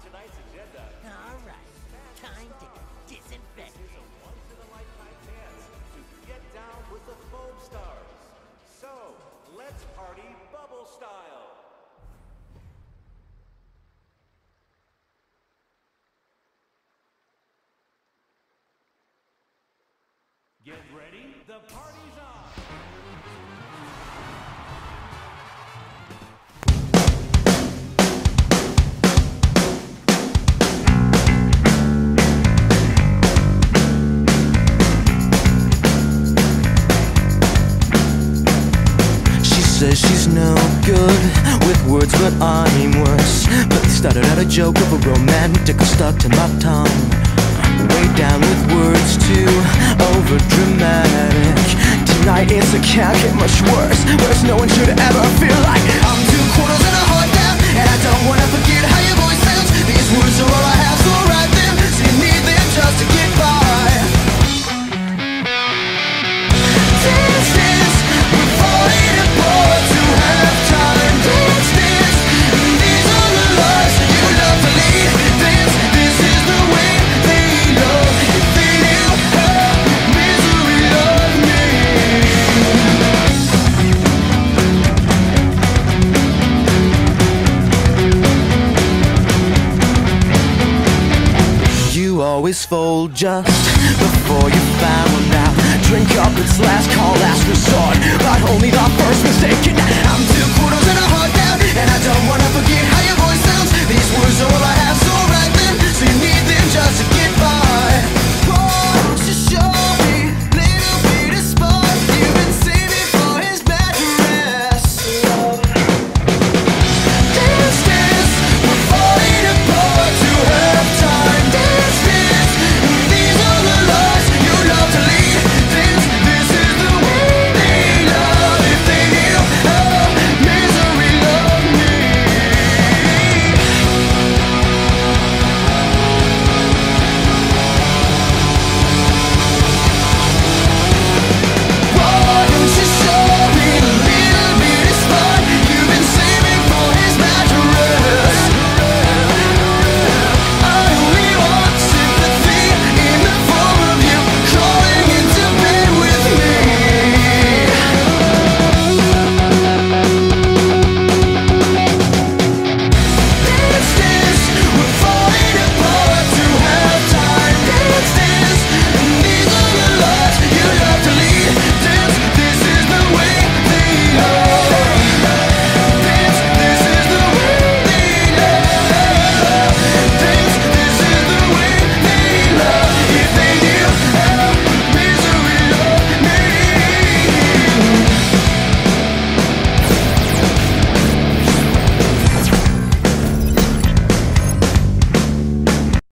tonight's agenda Alright, time to get disinfected. is a once-in-a-lifetime chance to get down with the Foamstars. So, let's party bubble style. Get ready, the party's says she's no good with words, but I'm worse. But they started out a joke of a romantic stuck to my tongue. Way down with words too over dramatic. Tonight it's a can't get much worse. Worse, no one should ever feel like I'm two quarters and a heart down, and I don't wanna forget how your voice sounds. These words are all always fold just before you found out. Drink up, it's last call, last resort, but only the first mistake.